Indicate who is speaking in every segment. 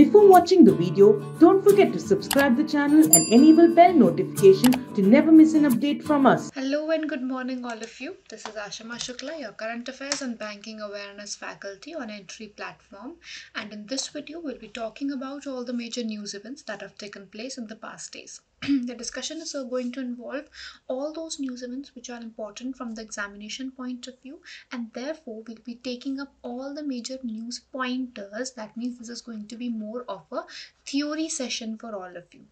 Speaker 1: Before watching the video, don't forget to subscribe the channel and enable bell notification to never miss an update from us.
Speaker 2: Hello and good morning all of you. This is Ashama Shukla, your current affairs and banking awareness faculty on Entri platform. And in this video, we'll be talking about all the major news events that have taken place in the past days. the discussion is going to involve all those news events which are important from the examination point of view and therefore we'll be taking up all the major news pointers. That means this is going to be more of a theory session for all of you.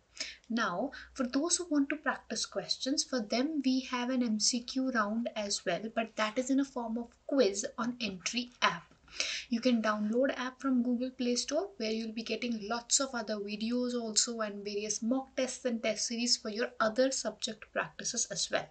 Speaker 2: Now for those who want to practice questions for them we have an mcq round as well but that is in a form of quiz on Entri app you can download app from google play store where you'll be getting lots of other videos also and various mock tests and test series for your other subject practices as well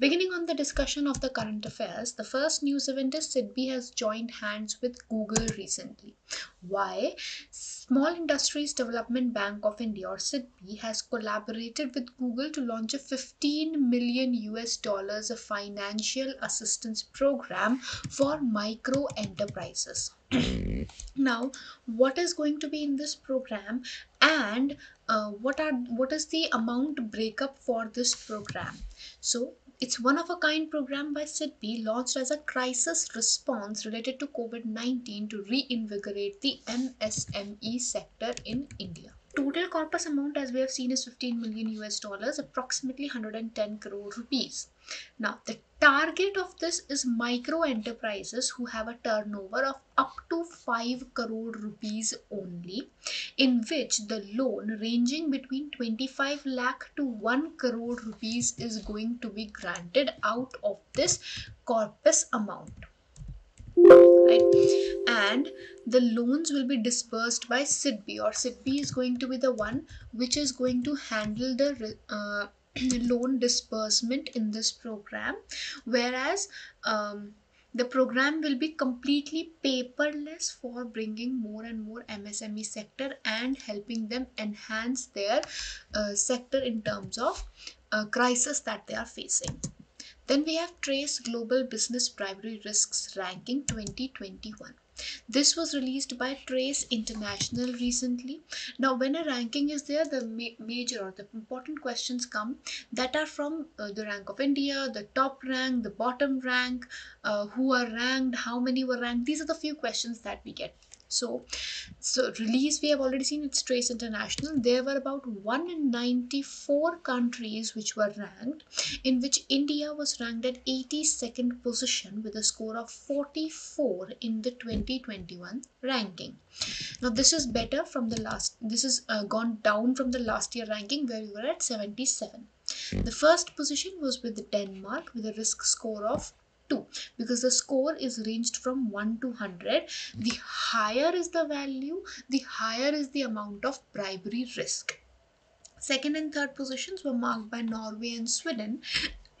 Speaker 2: Beginning on the discussion of the current affairs, the first news event is SIDBI has joined hands with Google recently. Why? Small Industries Development Bank of India or SIDBI has collaborated with Google to launch a 15 million US dollars of financial assistance program for micro enterprises. now, what is going to be in this program and uh, what are what is the amount breakup for this program? So it's one of a kind program by SIDBI launched as a crisis response related to COVID 19 to reinvigorate the MSME sector in India. Total corpus amount, as we have seen, is 15 million US dollars, approximately 110 crore rupees. Now, the target of this is micro enterprises who have a turnover of up to 5 crore rupees only, in which the loan ranging between 25 lakh to 1 crore rupees is going to be granted out of this corpus amount. And the loans will be disbursed by SIDBI, or SIDBI is going to be the one which is going to handle the uh, loan disbursement in this program. Whereas um, the program will be completely paperless for bringing more and more msme sector and helping them enhance their uh, sector in terms of uh, crisis that they are facing. Then we have trace global business bribery risks ranking 2021 this was released by Trace International recently. Now, when a ranking is there, the ma major or the important questions come that are from uh, the rank of India, the top rank, the bottom rank, uh, who are ranked, how many were ranked. These are the few questions that we get so so release we have already seen it's trace international. There were about 194 countries which were ranked in which india was ranked at 82nd position with a score of 44 in the 2021 ranking. Now this is better from the last this is uh, gone down from the last year ranking where we were at 77 the first position was with the denmark with a risk score of 2 because the score is ranged from 1 to 100 the higher is the value the higher is the amount of bribery risk. Second and third positions were marked by norway and sweden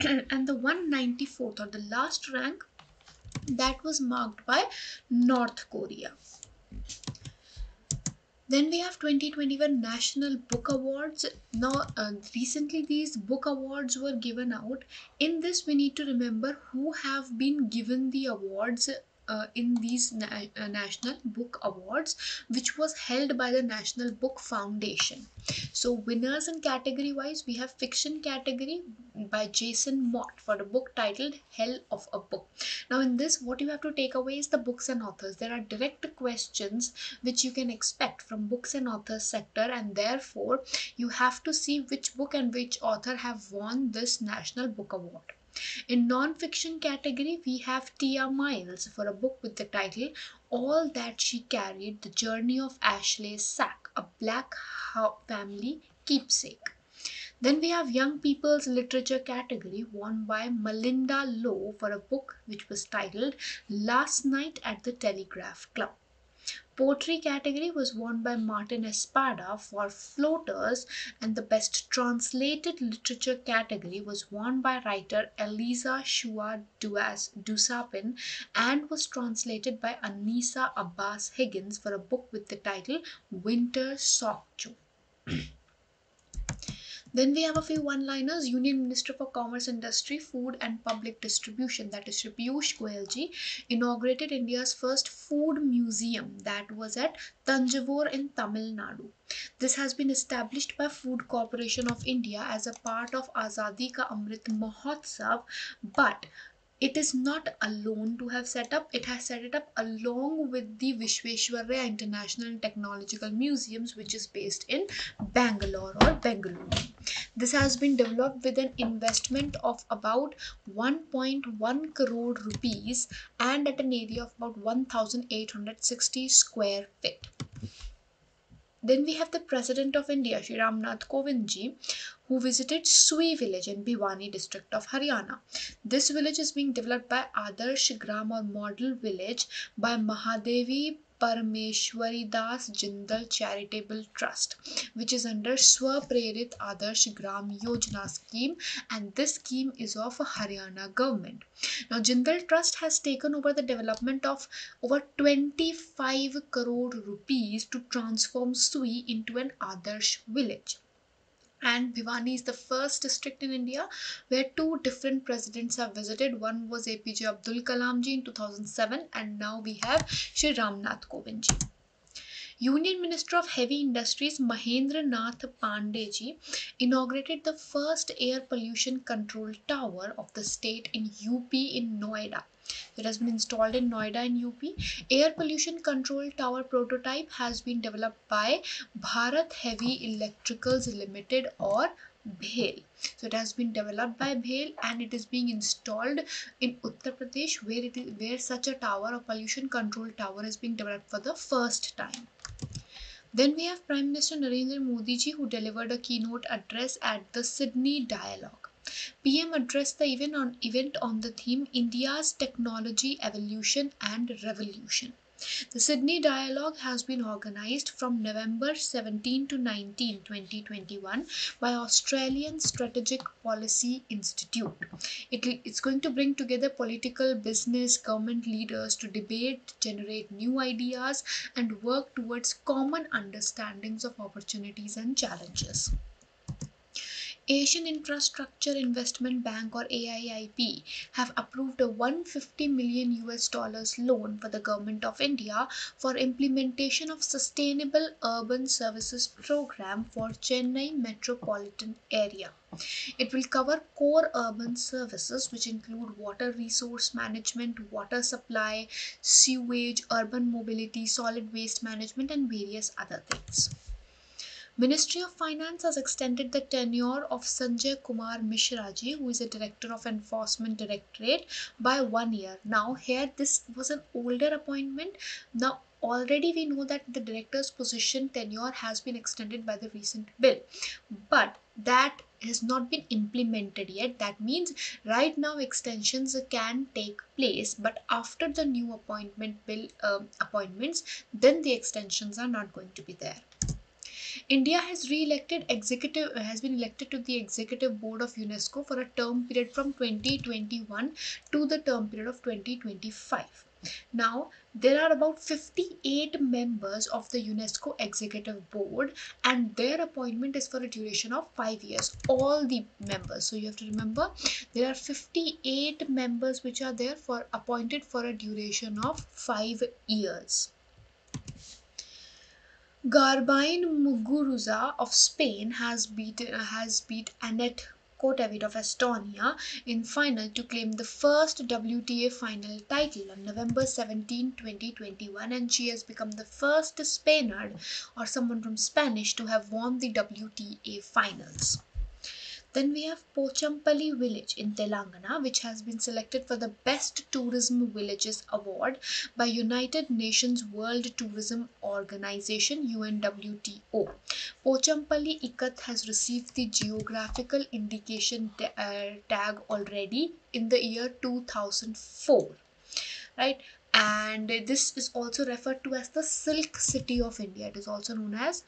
Speaker 2: and the 194th or the last rank that was marked by north korea then we have 2021 National Book Awards. Now, uh, recently these book awards were given out. In this, we need to remember who have been given the awards uh, in these na uh, national book awards which was held by the national book foundation. So winners in category wise we have fiction category by jason mott for the book titled hell of a book. Now in this what you have to take away is the books and authors. There are direct questions which you can expect from books and authors sector and therefore you have to see which book and which author have won this national book award in non-fiction category, we have Tiya Miles for a book with the title All That She Carried, The Journey of Ashley Sack, a Black Family Keepsake. Then we have Young People's Literature category won by Malinda Lo for a book which was titled Last Night at the Telegraph Club. Poetry category was won by Martin Espada for Floaters and the Best Translated Literature category was won by writer Elisa Shua Dusapin and was translated by Aneesa Abbas Higgins for a book with the title Winter Sokcho. Then we have a few one-liners. Union Minister for Commerce, Industry, Food and Public Distribution, that is Piyush Goyalji, inaugurated India's first food museum that was at Tanjavur in Tamil Nadu. This has been established by Food Corporation of India as a part of Azadi Ka Amrit Mahotsav, but it is not alone to have set up it has set it up along with the vishveshwaraya international technological museums which is based in bangalore or bengaluru. This has been developed with an investment of about 1.1 crore rupees and at an area of about 1860 square feet then we have the President of India, Shri Ramnath Kovindji, who visited Sui village in Bhiwani district of Haryana. This village is being developed by Adarsh Gram or Model Village by Mahadevi Parameshwari Das Jindal Charitable Trust, which is under Swaprerit Adarsh Gram Yojana scheme, and this scheme is of Haryana government. Now, Jindal Trust has taken over the development of over 25 crore rupees to transform Sui into an Adarsh village and Bhiwani is the first district in India where two different presidents have visited. One was APJ Abdul Kalam ji in 2007 and now we have Shri Ramnath Kovind ji. Union Minister of Heavy Industries Mahendra Nath Pandey ji inaugurated the first air pollution control tower of the state in UP in Noida. It has been installed in Noida in UP. Air pollution control tower prototype has been developed by Bharat Heavy Electricals Limited or BHEL. So it has been developed by BHEL and it is being installed in Uttar Pradesh where it is where such a tower or pollution control tower is being developed for the first time. Then we have Prime Minister Narendra Modi ji who delivered a keynote address at the Sydney Dialogue. PM addressed the event on, event on the theme India's Technology Evolution and Revolution. The Sydney Dialogue has been organized from November 17 to 19, 2021 by Australian Strategic Policy Institute. It, it's going to bring together political, business, government leaders to debate, generate new ideas, and work towards common understandings of opportunities and challenges. Asian Infrastructure Investment Bank or AIIB have approved a 150 million US dollars loan for the government of India for implementation of sustainable urban services program for Chennai metropolitan area. It will cover core urban services which include water resource management, water supply, sewage, urban mobility, solid waste management and various other things. Ministry of Finance has extended the tenure of Sanjay Kumar Mishraji, who is a director of Enforcement Directorate, by one year. Now, here this was an older appointment. Now, already we know that the director's position tenure has been extended by the recent bill, but that has not been implemented yet. That means right now extensions can take place, but after the new appointment bill um, appointments, then the extensions are not going to be there. India has re-elected executive uh, has been elected to the executive board of UNESCO for a term period from 2021 to the term period of 2025. Now, there are about 58 members of the UNESCO Executive Board, and their appointment is for a duration of 5 years. All the members. So, you have to remember there are 58 members which are there for appointed for a duration of 5 years. Garbiñe Muguruza of Spain has beat has beat Anett Kontaveit of Estonia in final to claim the first WTA final title on November 17, 2021 and she has become the first Spaniard or someone from Spanish to have won the WTA finals. Then we have Pochampally village in Telangana which has been selected for the Best Tourism Villages Award by United Nations World Tourism Organization UNWTO. Pochampally Ikat has received the geographical indication uh, tag already in the year 2004 right and this is also referred to as the silk city of india it is also known as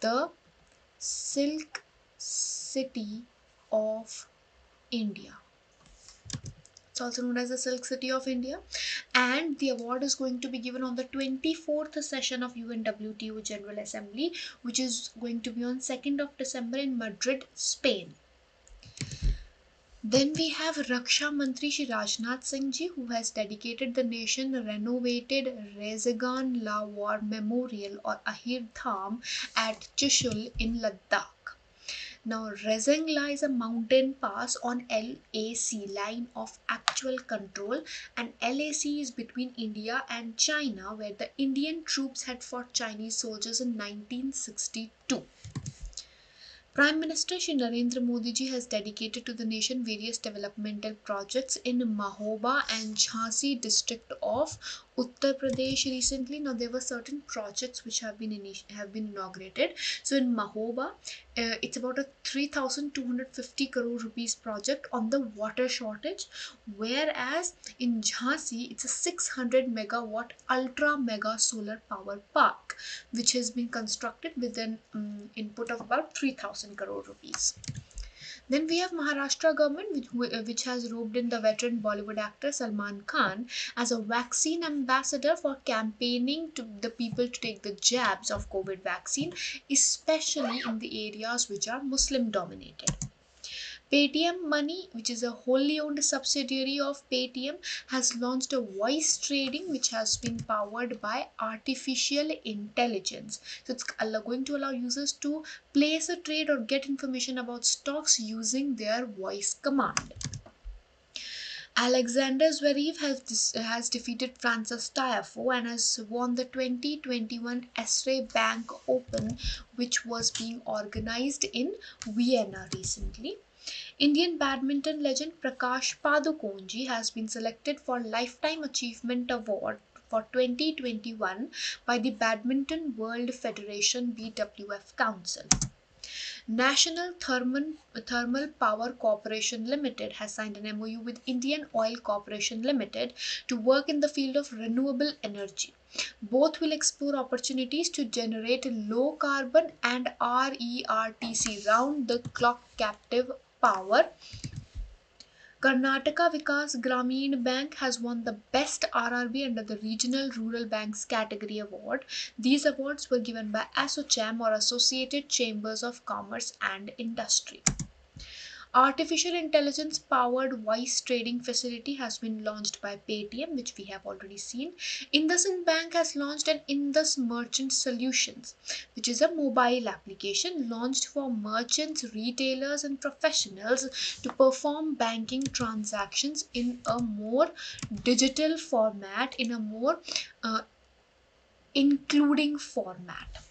Speaker 2: the silk city of India. it's also known as the Silk City of India. And the award is going to be given on the 24th session of UNWTO General Assembly, which is going to be on 2nd of December in Madrid, Spain. Then we have Raksha Mantri Shri Rajnath Singh Ji, who has dedicated the nation renovated Rezang La War Memorial or Ahir Dham at Chushul in Ladakh. Now, Rezang is a mountain pass on LAC line of actual control, and LAC is between India and China, where the Indian troops had fought Chinese soldiers in 1962. Prime Minister Shri Narendra Modi ji has dedicated to the nation various developmental projects in Mahoba and Jhansi district of Uttar Pradesh recently. Now there were certain projects which have been have been inaugurated. So in Mahoba, uh, it's about a 3,250 crore rupees project on the water shortage, whereas in Jhansi it's a 600 megawatt ultra mega solar power park, which has been constructed with an um, input of about 3,000 crore rupees. Then we have Maharashtra government which, uh, which has roped in the veteran Bollywood actor Salman Khan as a vaccine ambassador for campaigning to the people to take the jabs of COVID vaccine, especially in the areas which are Muslim dominated. Paytm Money, which is a wholly owned subsidiary of Paytm, has launched a voice trading which has been powered by artificial intelligence. So it's going to allow users to place a trade or get information about stocks using their voice command. Alexander Zverev has, has defeated Francis Tiafoe and has won the 2021 Erste Bank Open, which was being organized in Vienna recently. Indian badminton legend Prakash Padukoneji has been selected for Lifetime Achievement Award for 2021 by the Badminton World Federation BWF Council. National Thermal, Thermal Power Corporation Limited has signed an MOU with Indian Oil Corporation Limited to work in the field of renewable energy. Both will explore opportunities to generate low carbon and RERTC round the clock captive power. Karnataka Vikas Grameen Bank has won the Best RRB under the Regional Rural Banks category award. These awards were given by ASSOCHAM or Associated Chambers of Commerce and Industry. Artificial intelligence powered voice trading facility has been launched by Paytm, which we have already seen. IndusInd Bank has launched an Indus Merchant Solutions, which is a mobile application launched for merchants, retailers, and professionals to perform banking transactions in a more digital format, in a more uh, including format.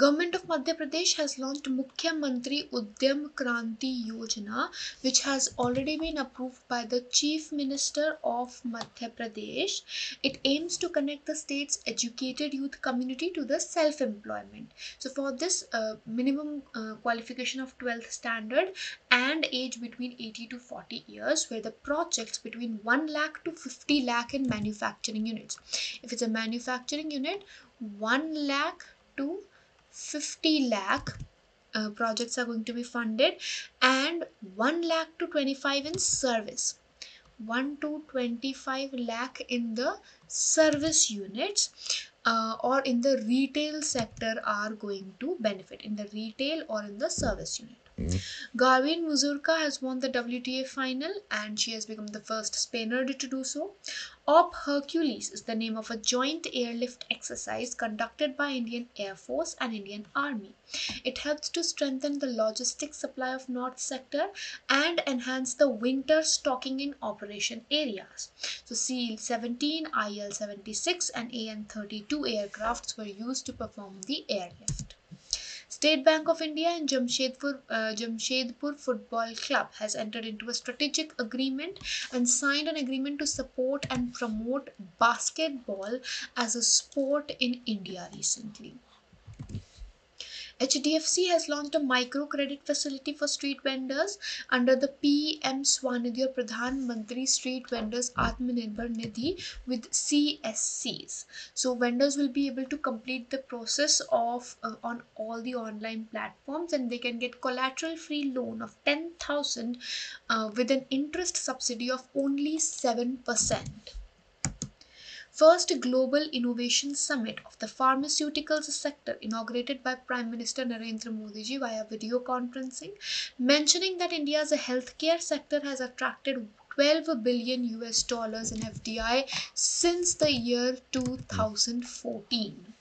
Speaker 2: Government of Madhya Pradesh has launched Mukhya Mantri Udyam Kranti Yojana, which has already been approved by the Chief Minister of Madhya Pradesh. It aims to connect the state's educated youth community to the self-employment. So for this uh, minimum uh, qualification of 12th standard and age between 80 to 40 years, where the projects between 1 lakh to 50 lakh in manufacturing units. If it's a manufacturing unit, 1 lakh to 50 lakh uh, projects are going to be funded and 1 lakh to 25 in service. 1 to 25 lakh in the service units uh, or in the retail sector are going to benefit in the retail or in the service unit Hmm. Garbiñe Muguruza has won the WTA final and she has become the first Spaniard to do so. Op Hercules is the name of a joint airlift exercise conducted by Indian Air Force and Indian Army. It helps to strengthen the logistic supply of North Sector and enhance the winter stocking in operation areas. So C 17, IL 76 and AN 32 aircrafts were used to perform the airlift. State Bank of India and Jamshedpur, uh, Jamshedpur Football Club has entered into a strategic agreement and signed an agreement to support and promote basketball as a sport in India recently. HDFC has launched a microcredit facility for street vendors under the PM Swanidhi or Pradhan Mantri Street Vendors Atmanirbhar Nidhi with CSCs. So vendors will be able to complete the process of uh, on all the online platforms and they can get collateral free loan of 10,000 uh, with an interest subsidy of only 7%. First Global Innovation Summit of the pharmaceuticals sector inaugurated by Prime Minister Narendra Modi ji via video conferencing, mentioning that India's healthcare sector has attracted 12 billion US dollars in FDI since the year 2014.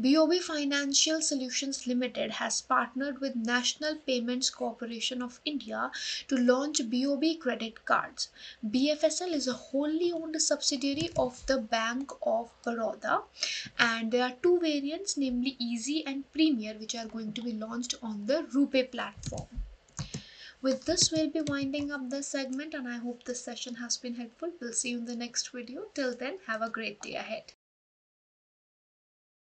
Speaker 2: BOB Financial Solutions Limited has partnered with National Payments Corporation of India to launch BOB credit cards. BFSL is a wholly owned subsidiary of the Bank of Baroda and there are two variants namely Easy and Premier which are going to be launched on the RuPay platform. With this, we'll be winding up this segment and I hope this session has been helpful. We'll see you in the next video. Till then, have a great day ahead.